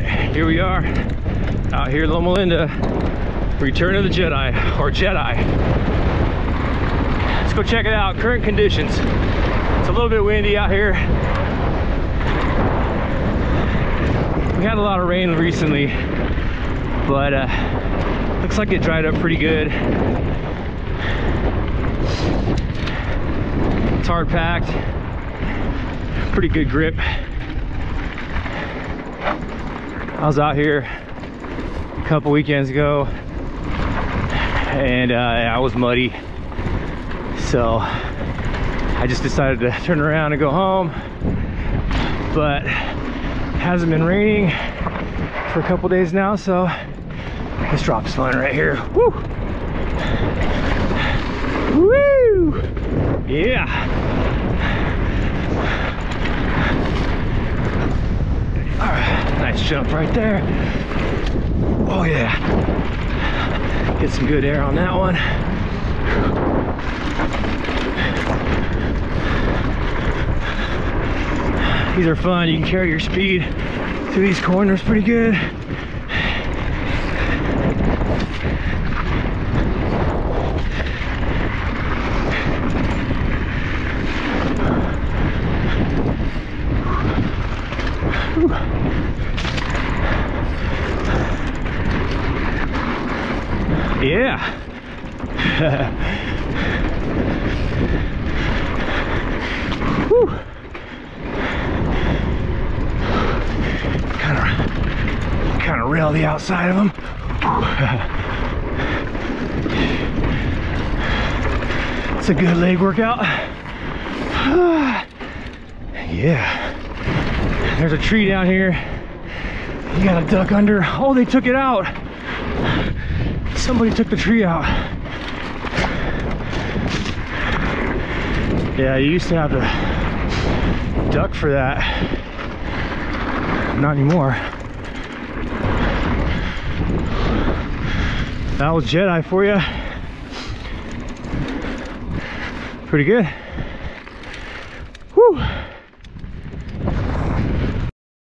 right, here we are, out here Loma Linda, Return of the Jedi, or Jedi. Let's go check it out, current conditions. It's a little bit windy out here. We had a lot of rain recently, but uh, looks like it dried up pretty good. It's hard packed, pretty good grip. I was out here a couple weekends ago and uh, I was muddy. So I just decided to turn around and go home. But hasn't been raining for a couple days now, so this drop's fun right here. Woo! Woo! Yeah! Jump right there. Oh yeah. Get some good air on that one. These are fun. You can carry your speed through these corners pretty good. Yeah. Kind of, kind of rail the outside of them. it's a good leg workout. yeah. There's a tree down here. You gotta duck under. Oh, they took it out. Somebody took the tree out. Yeah, you used to have to duck for that. Not anymore. That was Jedi for you. Pretty good. Whew.